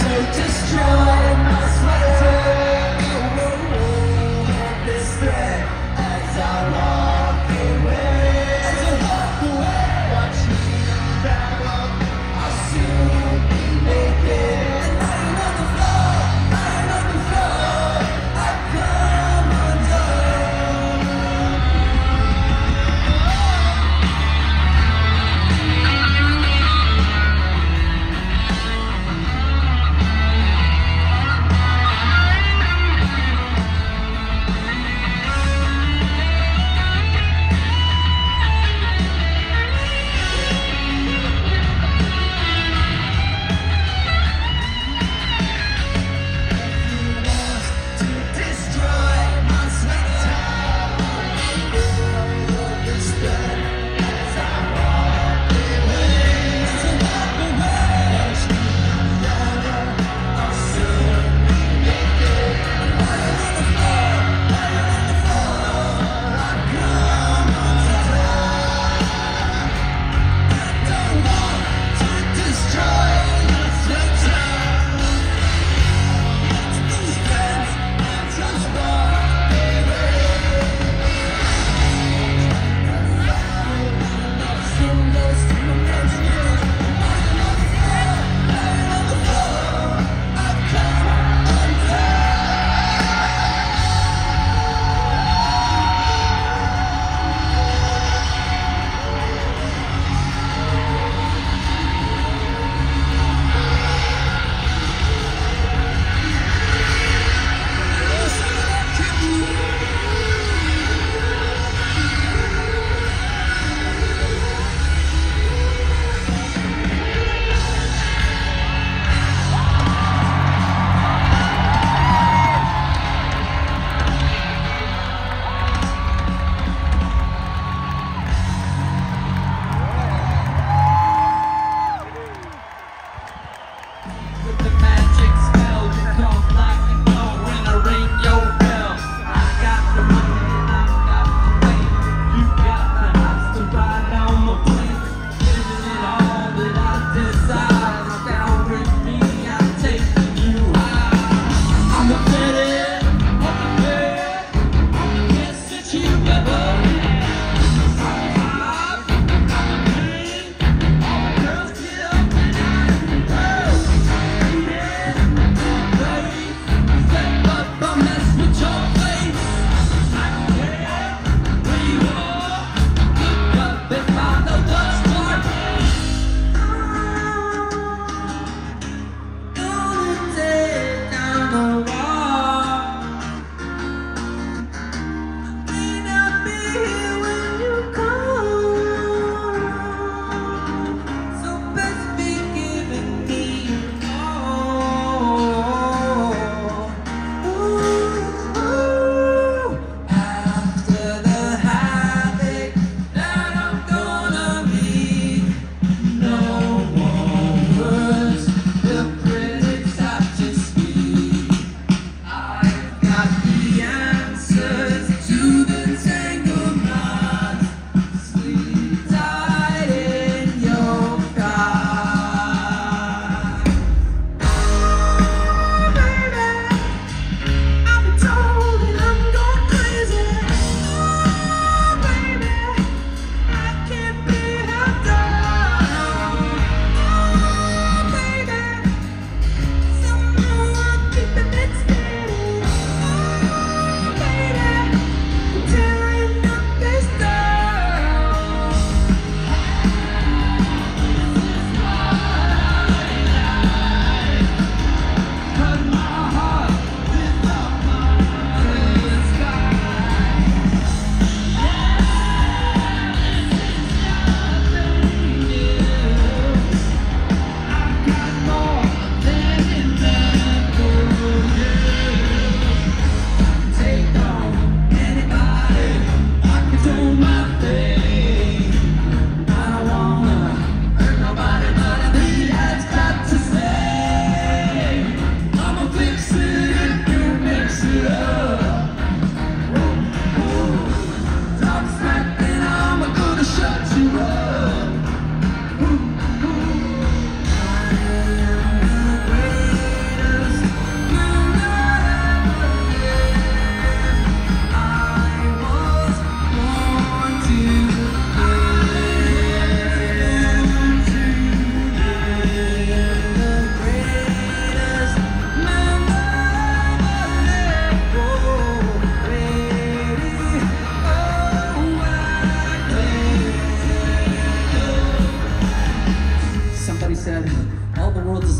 So destroy my sweater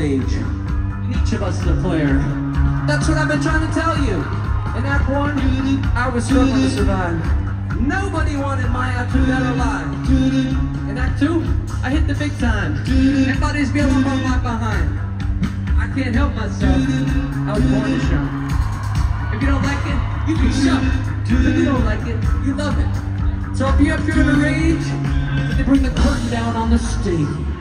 each of us is a player. That's what I've been trying to tell you. In Act 1, I was struggling to survive. Nobody wanted my Act 2 dead or alive. In Act 2, I hit the big time. Everybody's feeling one left behind. I can't help myself. I was born to show. If you don't like it, you can shove it. If you don't like it, you love it. So if you're up here in a rage, they bring the curtain down on the stage.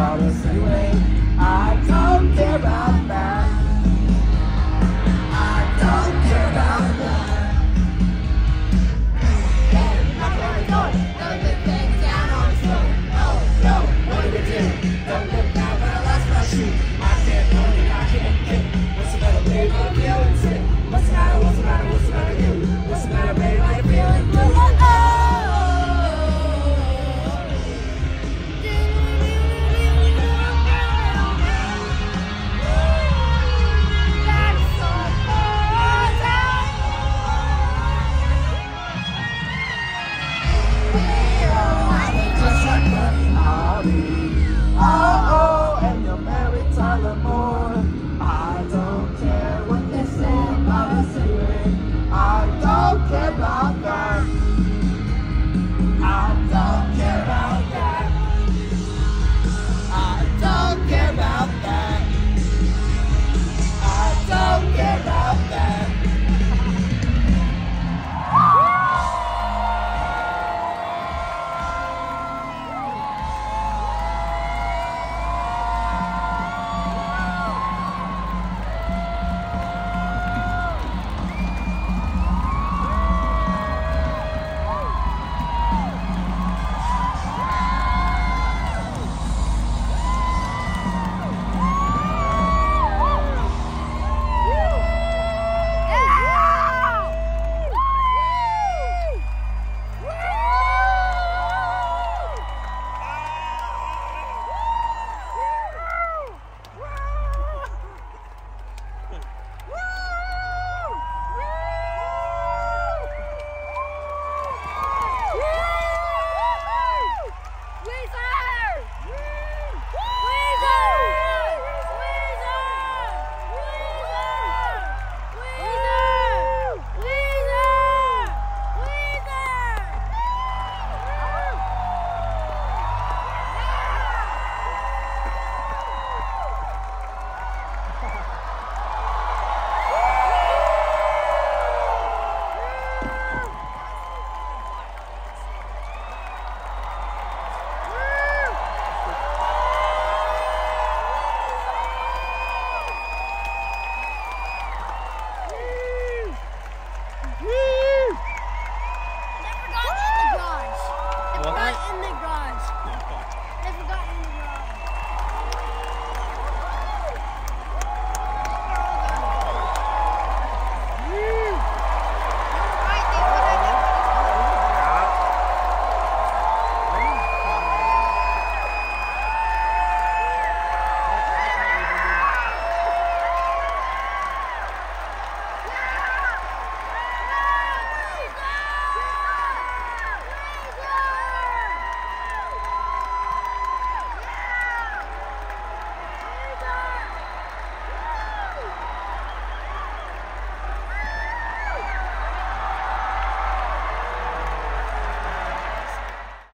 About us